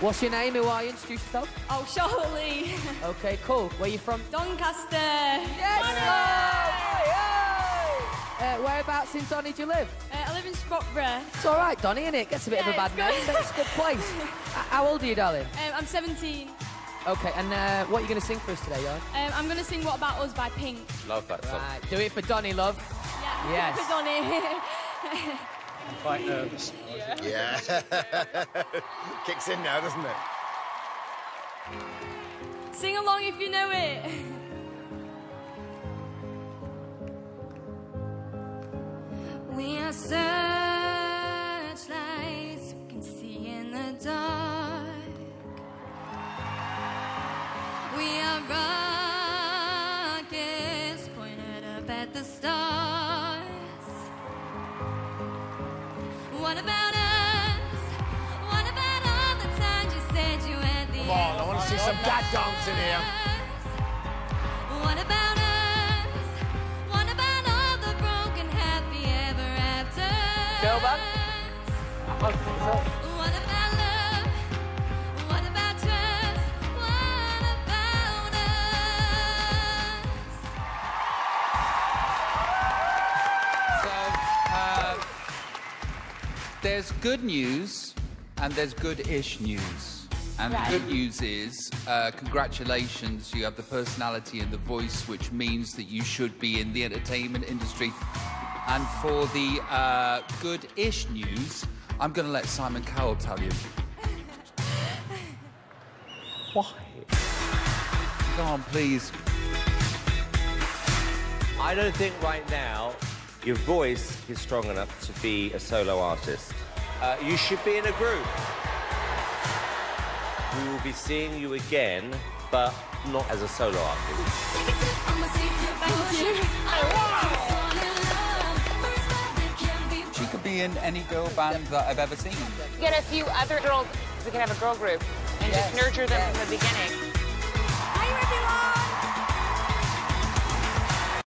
What's your name? Who are you? Introduce yourself. Oh, Charlotte Lee. Okay, cool. Where are you from? Doncaster. Yes! Uh, whereabouts in Donny do you live? Uh, I live in Sprotbrough. It's all right, Donny, innit? It gets a bit of a bad name, but it's a good place. How old are you, darling? Um, I'm 17. Okay, and uh, what are you going to sing for us today, Yon? Um, I'm going to sing What About Us by Pink. Love that song. Right, do it for Donny, love. Yeah. Yes. For Donny. I'm quite nervous. Yeah. Kicks in now, doesn't it? Sing along if you know it. We are searchlights we can see in the dark. We are rockets pointed up at the stars. What about us? What about all the times you said you had the Come on, I want to see some dad dancing here. What about us? What about all the broken happy ever after? Girl there's good news and there's good-ish news. And the good news is, uh, congratulations, you have the personality and the voice, which means that you should be in the entertainment industry. And for the uh, good-ish news, I'm going to let Simon Cowell tell you. Why? Go on, please. I don't think right now your voice is strong enough to be a solo artist. Uh, you should be in a group. We will be seeing you again, but not as a solo artist. She could be in any girl band that I've ever seen. Get a few other girls. We can have a girl group and just nurture them from the beginning. Hi everyone!